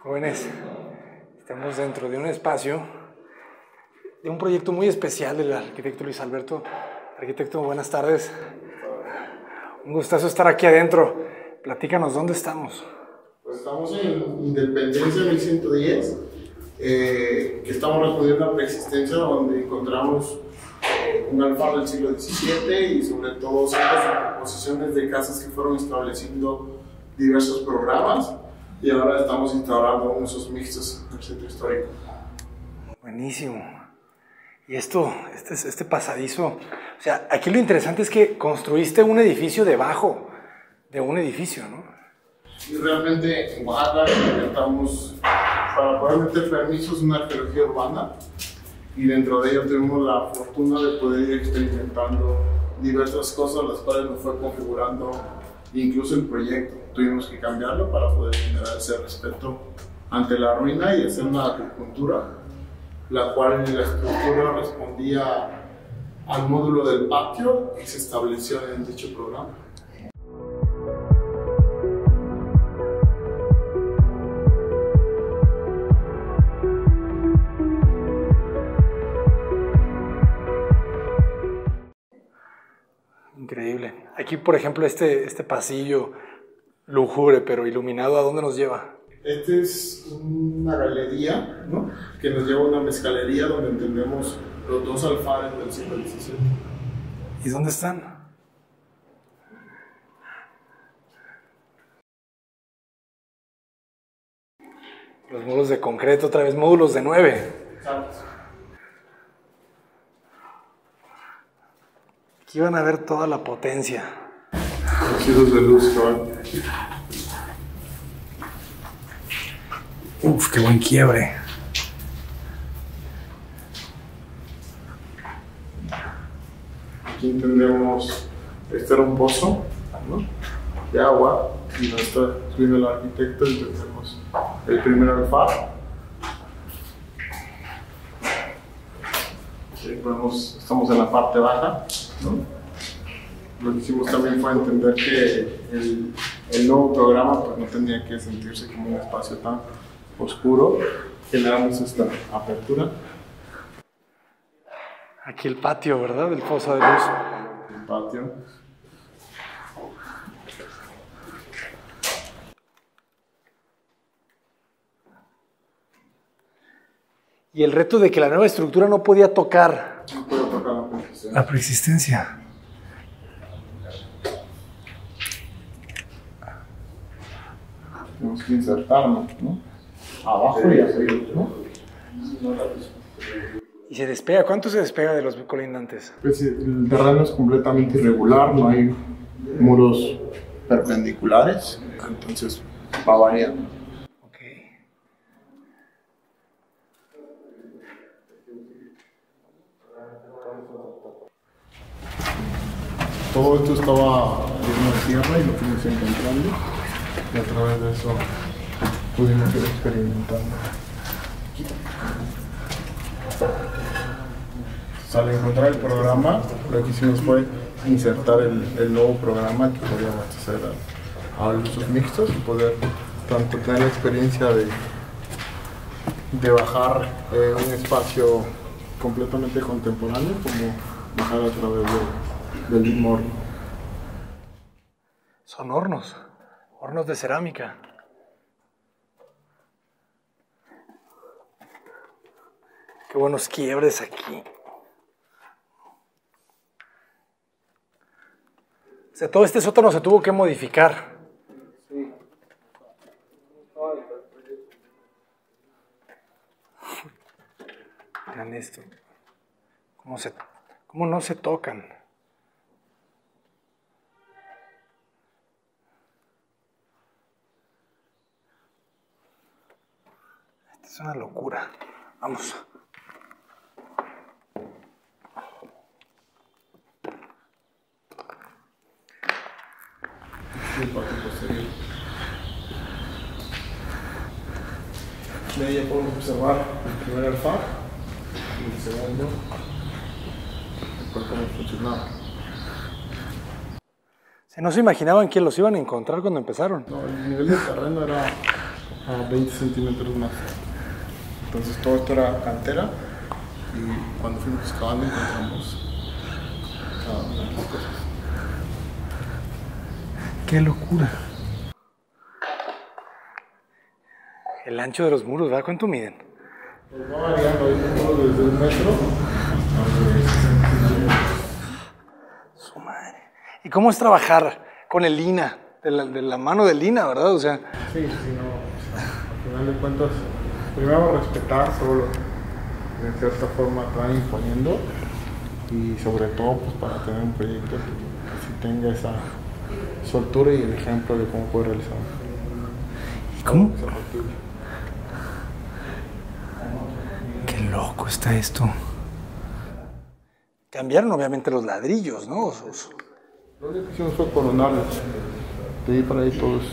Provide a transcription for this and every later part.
Jóvenes, estamos dentro de un espacio, de un proyecto muy especial del arquitecto Luis Alberto. Arquitecto, buenas tardes. Un gustazo estar aquí adentro. Platícanos, ¿dónde estamos? Pues estamos en Independencia 1110, eh, que estamos respondiendo a preexistencia, donde encontramos eh, un alfaro del siglo XVII y sobre todo cientos de composiciones de casas que fueron estableciendo diversos programas y ahora estamos instaurando usos mixtos en el centro histórico. Buenísimo. Y esto, este, este pasadizo, o sea, aquí lo interesante es que construiste un edificio debajo de un edificio, ¿no? Y realmente en Oaxaca intentamos, para poder meter permisos, una arqueología urbana y dentro de ello tuvimos la fortuna de poder ir experimentando diversas cosas, las cuales nos fue configurando incluso el proyecto. Tuvimos que cambiarlo para poder generar ese respeto ante la ruina y hacer una agricultura, la cual la estructura respondía al módulo del patio y se estableció en dicho programa. Increíble. Aquí, por ejemplo, este, este pasillo lúgubre pero iluminado, ¿a dónde nos lleva? Este es una galería, ¿no? Que nos lleva a una mezcalería donde entendemos los dos alfares del siglo XVII. ¿Y dónde están? Los módulos de concreto, otra vez módulos de nueve. Exacto. Aquí van a ver toda la potencia. De luz que van. Uf, qué buen quiebre. Aquí tendremos, este era un pozo ¿no? de agua y nos está subiendo el arquitecto y tendremos el primer alfaro. Aquí podemos, estamos en la parte baja. ¿no? Lo que hicimos también fue entender que el, el nuevo programa pues, no tendría que sentirse como un espacio tan oscuro. Generamos esta apertura. Aquí el patio, ¿verdad? El foso de luz. el patio. Y el reto de que la nueva estructura no podía tocar No puedo tocar la posición. la preexistencia. Tenemos que insertarnos, ¿no? Abajo y arriba, ¿no? Y se despega. ¿Cuánto se despega de los colindantes? Pues el terreno es completamente irregular, no hay muros perpendiculares, entonces va variando. Ok. Todo esto estaba lleno de tierra y lo fuimos encontrando y a través de eso pudimos ir experimentando. Al encontrar el programa, lo que hicimos fue insertar el, nuevo programa que podía abastecer a, a usos mixtos y poder tanto tener la experiencia de, de bajar eh, un espacio completamente contemporáneo como bajar a través de- del mismo horno. Son hornos. Hornos de cerámica. Qué buenos quiebres aquí. O sea, todo este sótano se tuvo que modificar. Vean esto. ¿Cómo, se, ¿Cómo no se tocan? Es una locura. Vamos. De ahí ya podemos observar el primer alfar y el segundo, el cual cómo funcionaba. Se no se imaginaban que los iban a encontrar cuando empezaron. No, el nivel de terreno era a 20 centímetros más. Entonces todo esto era cantera y cuando fuimos excavando encontramos uh, las cosas. ¡Qué locura! El ancho de los muros, ¿verdad? ¿Cuánto miden? Pues va variando, hay muros desde un metro Su madre. ¿Y cómo es trabajar con el Lina? De la, de la mano del Lina, ¿verdad? O sea, Sí, sí, no. o sea, al final de cuentas, primero respetar todo lo que de cierta forma van imponiendo y sobre todo pues para tener un proyecto que, que sí tenga esa soltura y el ejemplo de cómo puede realizar. ¿y cómo? Qué loco está esto. Cambiaron obviamente los ladrillos, ¿no? Lo que hicimos fue coronarlos. De ahí para ahí todo es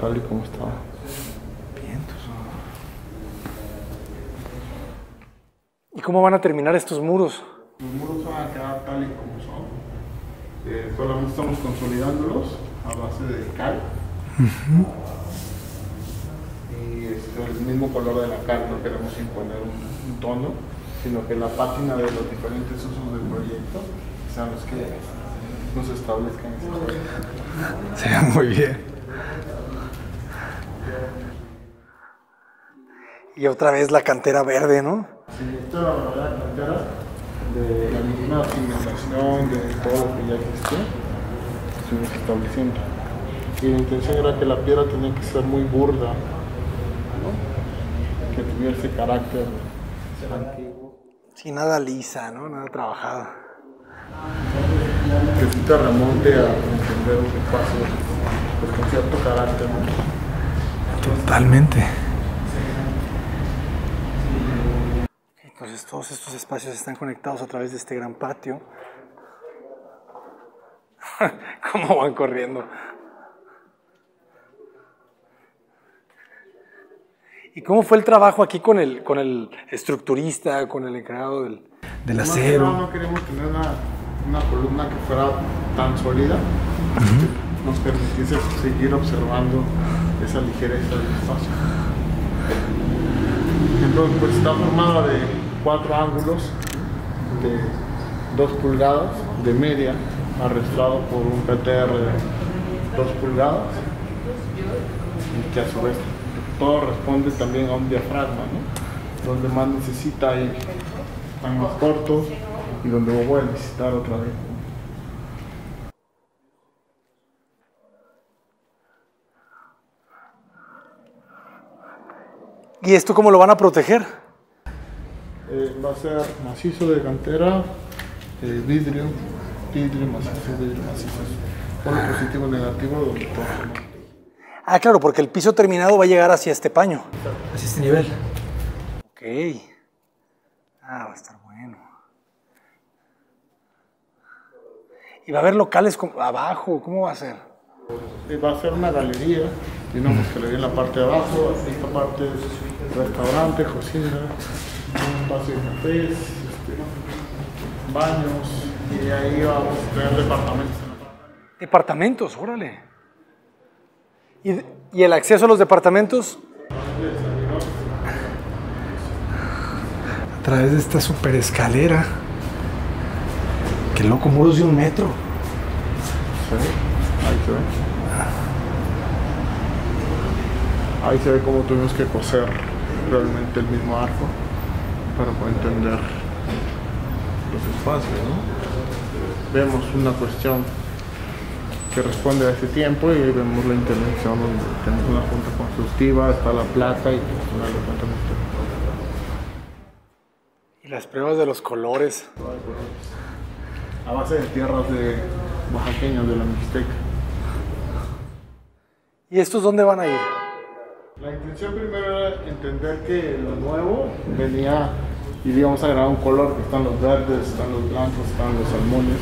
tal y como estaba. Vientos. ¿Y cómo van a terminar estos muros? Los muros van a quedar tal y como son. Eh, solamente estamos consolidándolos a base de cal. Y este, el mismo color de la cal, no queremos imponer un, un tono, sino que la pátina de los diferentes usos del proyecto sean los que nos establezcan. Se ve muy bien. Y otra vez la cantera verde, ¿no? Era la cantera de la misma cimentación, de todo lo que ya existía, estuvimos estableciendo. Y la intención era que la piedra tenía que ser muy burda, ¿no? que tuviera ese carácter antiguo, Sí, nada lisa, ¿no? Nada trabajada. que sí te remonte a entender un espacio pues, con cierto carácter. ¿no? Totalmente. Entonces todos estos espacios están conectados a través de este gran patio. ¿Cómo van corriendo? ¿Y cómo fue el trabajo aquí con el, con el estructurista, con el encargado del, del que acero? no queríamos tener una, una columna que fuera tan sólida, nos permitiese seguir observando esa ligereza del espacio. Entonces, pues está formada de cuatro ángulos de dos pulgadas de media, arrastrado por un PTR de dos pulgadas, y que a su vez todo responde también a un diafragma, ¿no? donde más necesita ir tan más corto y donde lo voy a necesitar otra vez. ¿Y esto cómo lo van a proteger? Eh, va a ser macizo de cantera, eh, vidrio, vidrio macizo, vidrio macizo. Polo positivo, negativo, donde todo. Ah, claro, porque el piso terminado va a llegar hacia este paño. Hacia este nivel. Ok. Ah, va a estar bueno. Y va a haber locales como- abajo, ¿cómo va a ser? Va a ser una galería, y una galería en la parte de abajo, esta parte es restaurante, cocina, un espacio de cafés, este, baños, y ahí vamos a tener departamentos en la parte. Departamentos, órale. ¿Y, y el acceso a los departamentos? A través de esta super escalera. Qué loco, muros de un metro. ¿Se Ahí se ve. Ahí se ve cómo tuvimos que coser realmente el mismo arco para poder entender los espacios, ¿no? Vemos una cuestión que responde a ese tiempo y vemos la intervención donde tenemos una junta constructiva, está la placa y pues, de cuentas nos Y las pruebas de los colores. a base de tierras de oaxaqueñas de la Mixteca. ¿Y estos dónde van a ir? La intención primero era entender que lo nuevo venía y íbamos a agregar un color, que están los verdes, están los blancos, están los salmones,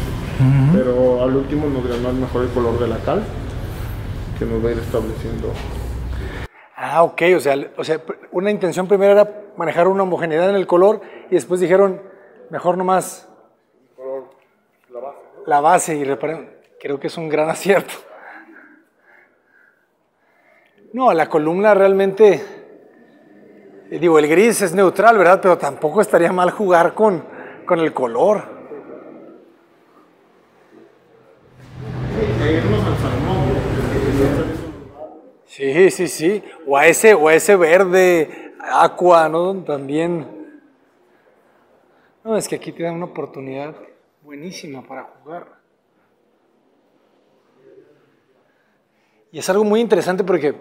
pero al último nos ganó el mejor el color de la cal, que nos va a ir estableciendo. Ah, ok, o sea, o sea, una intención primero era manejar una homogeneidad en el color y después dijeron, mejor nomás la base y reparen. Creo que es un gran acierto. No, la columna realmente, eh, digo, el gris es neutral, ¿verdad? Pero tampoco estaría mal jugar con, con el color. Sí, sí, sí. O a ese, o a ese verde, aqua, ¿no? También. No, es que aquí te dan una oportunidad buenísima para jugar. Y es algo muy interesante porque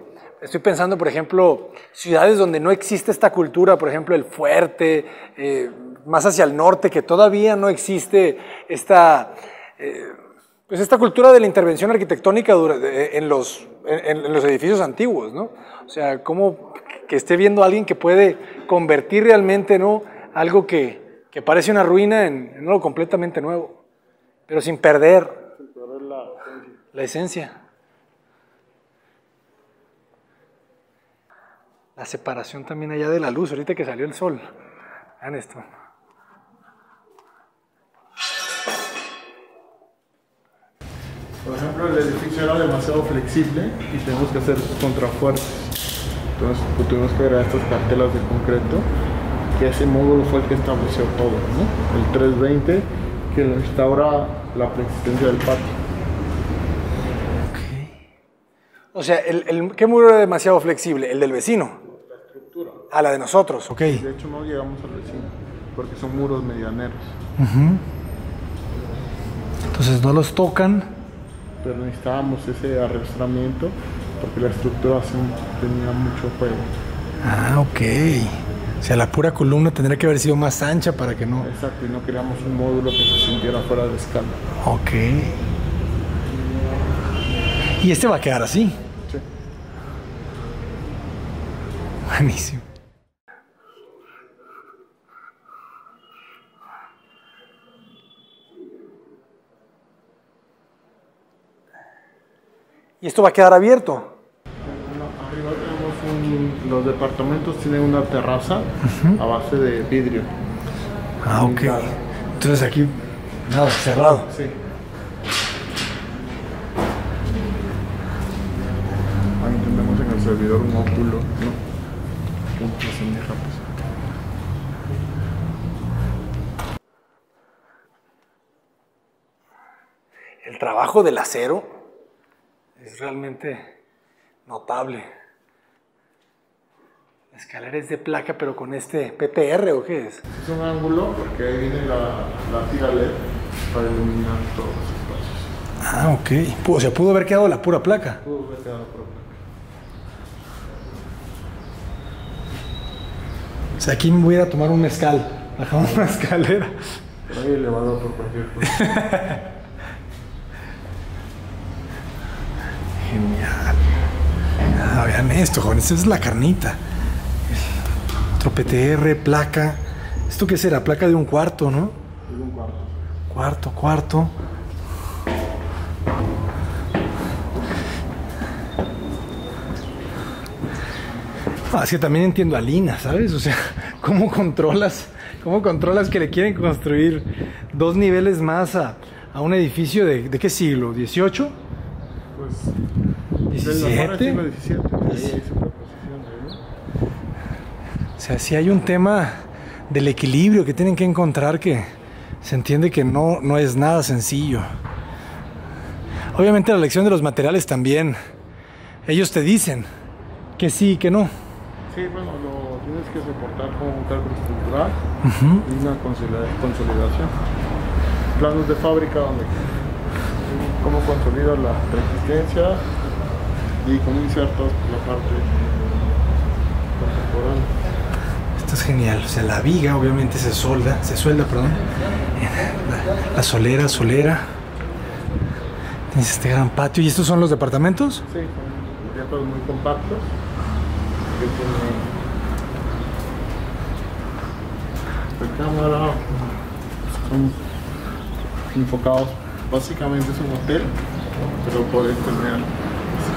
estoy pensando, por ejemplo, ciudades donde no existe esta cultura, por ejemplo, el fuerte, eh, más hacia el norte, que todavía no existe esta, eh, pues esta cultura de la intervención arquitectónica en los, en, los edificios antiguos, ¿no? O sea, cómo que esté viendo a alguien que puede convertir realmente, ¿no? Algo que, parece una ruina en, algo completamente nuevo, pero sin perder, la esencia. La separación también allá de la luz, ahorita que salió el sol. Vean esto. Por ejemplo, el edificio era demasiado flexible y tenemos que hacer contrafuertes. Entonces pues, tuvimos que crear estas cartelas de concreto, que ese módulo fue el que estableció todo, ¿no? El 320, que restaura la preexistencia del patio. O sea, el, ¿qué muro era demasiado flexible? ¿El del vecino? A la de nosotros, ok. De hecho, no llegamos al vecino, porque son muros medianeros. Entonces no los tocan. Pero necesitábamos ese arrastramiento, porque la estructura tenía mucho juego. Ah, ok. O sea, la pura columna tendría que haber sido más ancha para que no... Exacto, y no queríamos un módulo que se sintiera fuera de escala. Ok. Y este va a quedar así. Buenísimo. ¿Y esto va a quedar abierto? arriba tenemos un, los departamentos tienen una terraza a base de vidrio. Ah, ok. Entonces aquí, nada, cerrado. Sí. Ahí entendemos en el servidor un óculo, ¿no? El trabajo del acero es realmente notable. La escalera es de placa, pero con este PPR o qué es? Es un ángulo porque ahí viene la, la tira LED para iluminar todos los espacios. Ah, ok. O sea, pudo haber quedado la pura placa. Pudo haber quedado la pura placa. O sea, aquí me voy a ir a tomar un mezcal. Bajamos una escalera. Pero hay elevador por cualquier cosa. Genial. Ah, vean esto, jóvenes. Esta es la carnita. Otro PTR, placa. ¿Esto qué será? Placa de un cuarto, ¿no? De un cuarto. Cuarto, cuarto. Ah, es que también entiendo a Lina, ¿sabes? O sea, ¿cómo controlas, cómo controlas que le quieren construir dos niveles más a, un edificio de, de qué siglo? ¿18? Pues. ¿17? O sea, sí hay un tema del equilibrio que tienen que encontrar que se entiende que no, no es nada sencillo. Obviamente la elección de los materiales también. Ellos te dicen que sí y que no. Sí, bueno, lo tienes que soportar como un cálculo estructural y una consolidación. Planos de fábrica donde cómo consolida la resistencia y cómo insertas la parte contemporánea. Esto es genial, o sea, la viga obviamente se solda, se suelda, perdón. La, la solera, solera. Tienes este gran patio. ¿Y estos son los departamentos? Sí, son departamentos muy compactos de cámara son enfocados básicamente es un hotel pero puedes tener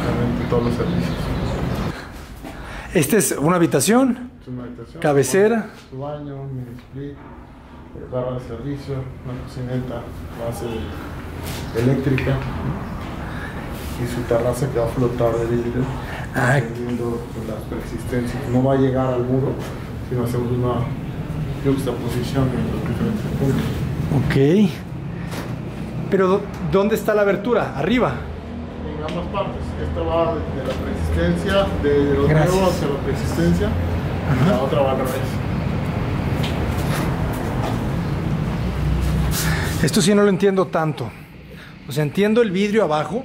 básicamente todos los servicios esta es una habitación, es una habitación cabecera su baño, mini split barra de servicio una cocineta base eléctrica y su terraza que va a flotar de vidrio Ah. dependiendo de las persistencias. No va a llegar al muro, sino hacemos una juxtaposición en los diferentes puntos. Ok. Pero ¿dó- ¿dónde está la abertura? Arriba. En ambas partes. Esta va de de la persistencia, de los Gracias. nuevos hacia la persistencia, y la otra va al revés. Esto sí no lo entiendo tanto. O sea, entiendo el vidrio abajo,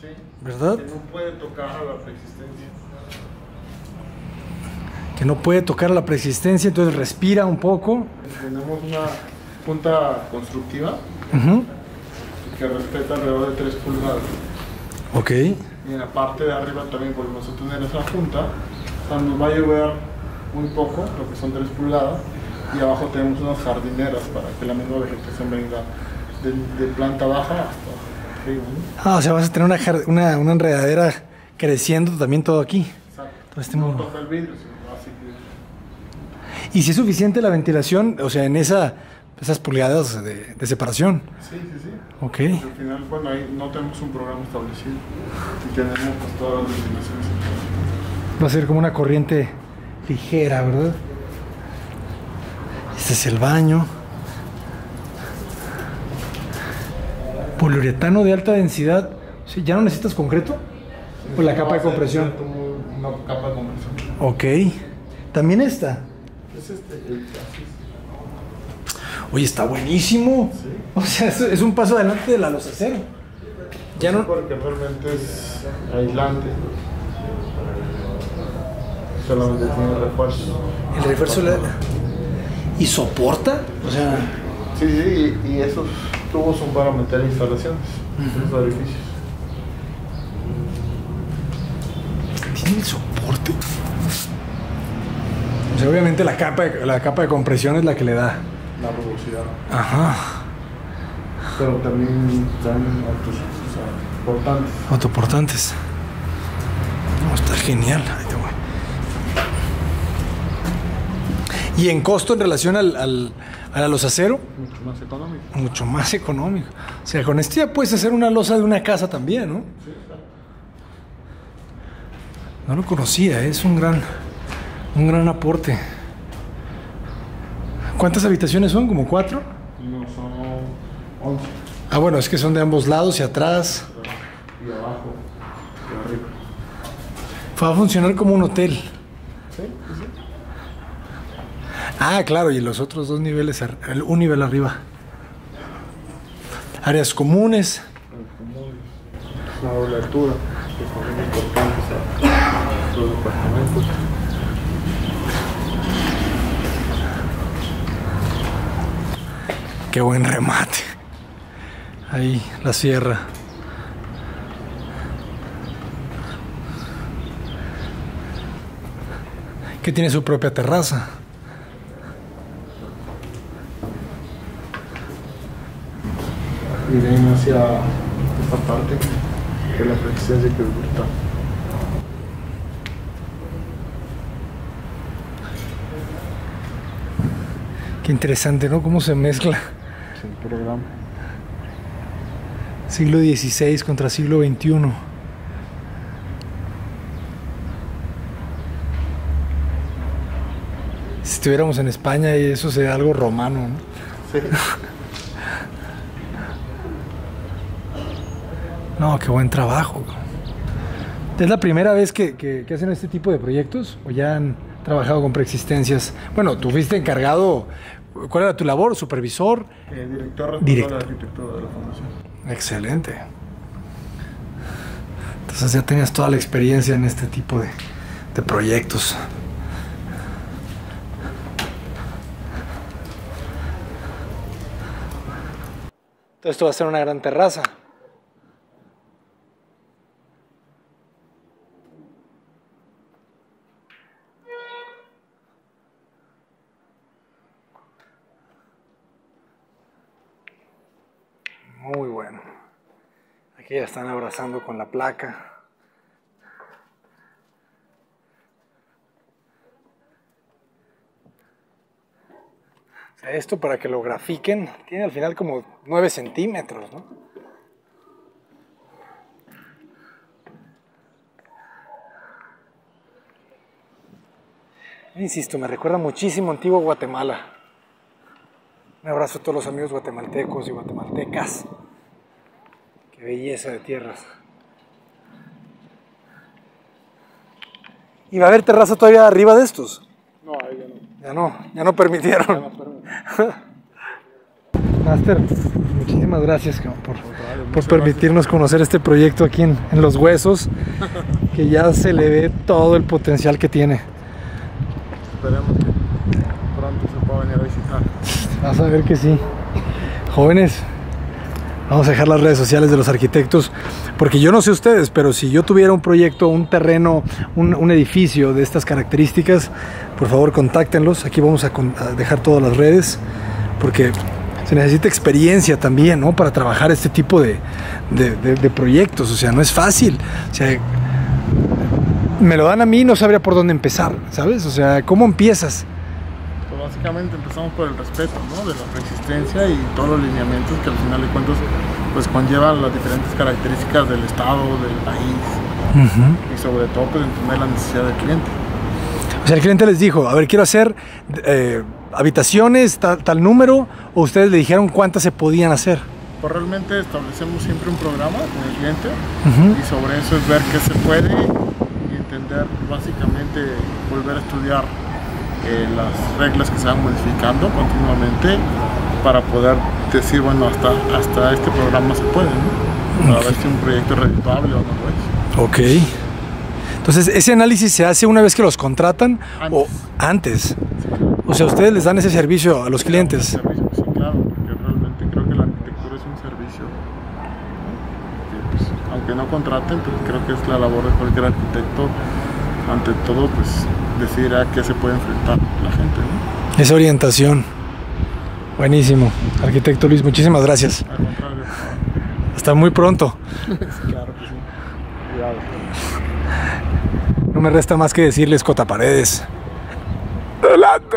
Sí. ¿verdad? Que no puede tocar a la persistencia. Que no puede tocar la persistencia, entonces respira un poco. Tenemos una punta constructiva que respeta alrededor de 3 pulgadas. Ok. Y en la parte de arriba también volvemos a tener esa punta. O sea, nos va a llover muy poco, lo que son 3 pulgadas. Y abajo tenemos unas jardineras para que la misma vegetación venga de, de planta baja hasta arriba. ¿no? Ah, o sea, vas a tener una, una, una enredadera creciendo también todo aquí. Exacto. Este no toca el vidrio, sino va a seguir. ¿Y si es suficiente la ventilación? O sea, en esa, esas pulgadas de, de separación. Sí, sí, sí. Ok. Al final, bueno, ahí no tenemos un programa establecido. Y tenemos pues, todas las ventilaciones. Va a ser como una corriente ligera, ¿verdad? Este es el baño. Poliuretano de alta densidad. Sí, ¿Ya no necesitas concreto? ¿O la capa de compresión? Una capa de compresión. Ok. También esta. Es este, el. Oye, está buenísimo. Sí. O sea, es, es un paso adelante de la losa cero. Ya no. Porque realmente es aislante. Solamente tiene refuerzo. El refuerzo la- ¿Y soporta? O sea. Sí, sí, y, y esos tubos son para meter instalaciones, esos orificios. ¿Tiene el soporte? O sea, obviamente la capa, de, la capa de compresión es la que le da. La rugosidad. Ajá. Pero también dan o sea, importantes. Autoportantes. No, está genial. Ahí te voy. Y en costo en relación al, al, a la losa acero, Mucho más económico. mucho más económico. O sea, con esto ya puedes hacer una losa de una casa también, ¿no? No lo conocía, ¿eh? es un gran, un gran aporte. ¿Cuántas habitaciones son? ¿Como cuatro? No son 11 Ah, bueno, es que son de ambos lados y atrás. y abajo y arriba. Va a funcionar como un hotel. ¿Sí? ¿Sí? Ah, claro, y los otros dos niveles, un nivel arriba. Áreas comunes. Que son muy importantes a los departamentos. Qué buen remate. Ahí, la sierra. Que tiene su propia terraza. Y ven hacia esta parte, que la resistencia que brutal. Qué interesante, ¿no? Cómo se mezcla Es el programa. siglo XVI contra siglo XXI. Si estuviéramos en España y eso sería algo romano, ¿no? Sí. No, qué buen trabajo. ¿Es la primera vez que, que- que hacen este tipo de proyectos o ya han trabajado con preexistencias? Bueno, tú fuiste encargado, ¿cuál era tu labor? ¿Supervisor? Eh, director de arquitectura de la fundación. Excelente. Entonces ya tenías toda la experiencia en este tipo de, de proyectos. Todo esto va a ser una gran terraza. Ya están abrazando con la placa. Esto para que lo grafiquen, tiene al final como 9 centímetros, ¿no? Insisto, me recuerda muchísimo antiguo Guatemala. Un abrazo a todos los amigos guatemaltecos y guatemaltecas. Qué belleza de tierras. ¿Y va a haber terraza todavía arriba de estos? No, ahí ya no. Ya no, ya no permitieron. Master, muchísimas gracias por permitirnos conocer este proyecto aquí en, en Los Huesos, que ya se le ve todo el potencial que tiene. Esperemos que pronto se pueda venir a visitar. Vas a ver que sí. Jóvenes, vamos a dejar las redes sociales de los arquitectos, porque yo no sé ustedes, pero si yo tuviera un proyecto, un terreno, un, edificio de estas características, por favor contáctenlos. Aquí vamos a, dejar todas las redes, porque se necesita experiencia también, ¿no? Para trabajar este tipo de, de- proyectos. O sea, no es fácil. O sea, me lo dan a mí, no sabría por dónde empezar, ¿sabes? O sea, ¿cómo empiezas? Básicamente empezamos por el respeto, ¿no? De la resistencia y todos los lineamientos que al final de cuentas pues conllevan las diferentes características del estado, del país y sobre todo pues entender la necesidad del cliente. O sea, el cliente les dijo, a ver, quiero hacer eh, habitaciones, tal, tal número, o ustedes le dijeron cuántas se podían hacer. Pues realmente establecemos siempre un programa con el cliente Ujú. y sobre eso es ver qué se puede y entender básicamente volver a estudiar eh, las reglas que se van modificando continuamente para poder decir bueno hasta hasta este programa se puede ¿no? para ver si un proyecto es redituable o no lo es Ok. Entonces, ¿ese análisis se hace una vez que los contratan o antes? O sea, ustedes les dan ese servicio a los clientes. Servicio, sí, claro, porque realmente creo que la arquitectura es un servicio. ¿no? Que, pues, aunque no contraten, pues creo que es la labor de cualquier arquitecto, ante todo, pues decidir a qué se puede enfrentar la gente. ¿no? Esa orientación. Buenísimo. Arquitecto Luis, muchísimas gracias. Al contrario, Hasta muy pronto. claro que sí. Cuidado. No me resta más que decirles Cota Paredes. Adelante.